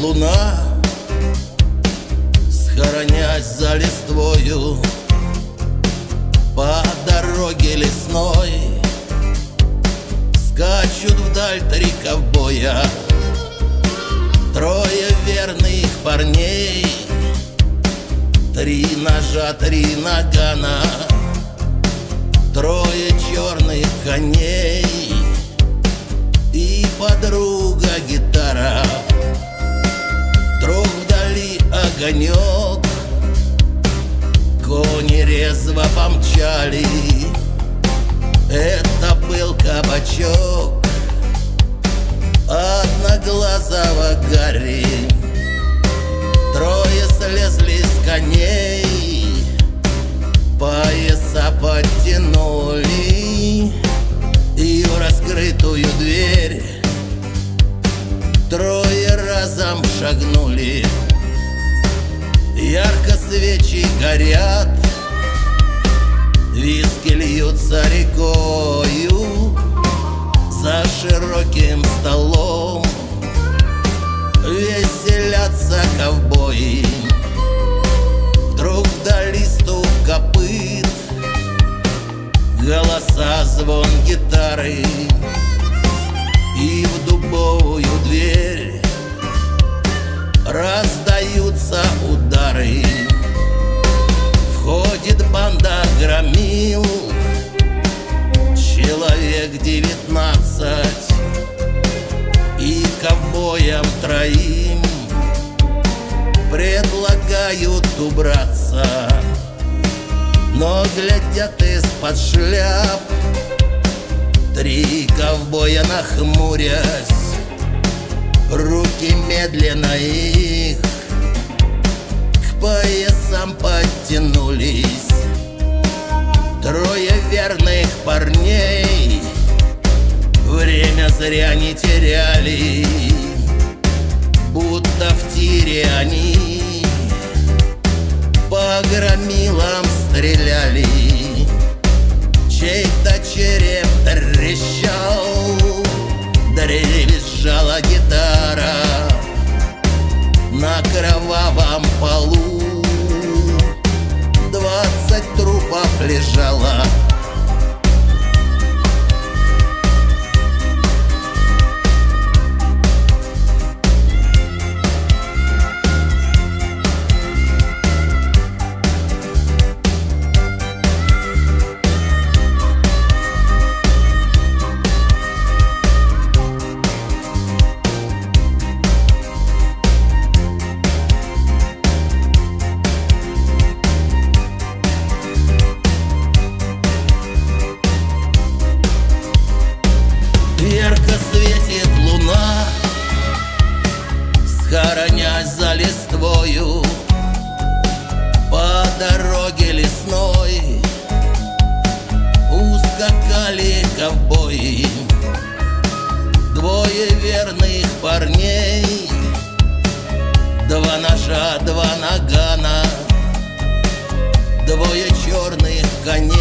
луна Схоронясь за листвою. По дороге лесной Скачут вдаль три ковбоя. Трое верных парней Три ножа, три нагана. Трое черных коней помчали Это был кабачок Одноглазого Гарри. Трое слезли с коней Пояса подтянули. И в раскрытую дверь Трое разом шагнули. Ярко свечи горят льются рекою За широким столом. Веселятся ковбои Вдруг вдали стук копыт Голоса, звон гитары. И в дубовую дверь Раздаются удары. Входит банда громил троим Предлагают убраться. Но глядят из-под шляп Три ковбоя нахмурясь. Руки медленно их К поясам подтянулись. Трое верных парней Время зря не теряли Будто в тире они По громилам стреляли. Чей-то череп трещал Дребезжала гитара На кровавом полу. Двадцать трупов лежало Схоронясь за листвою По дороге лесной Ускакали ковбои. Двое верных парней Два ножа, два нагана Двое черных коней